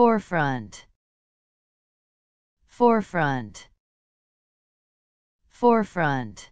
forefront. Forefront. Forefront.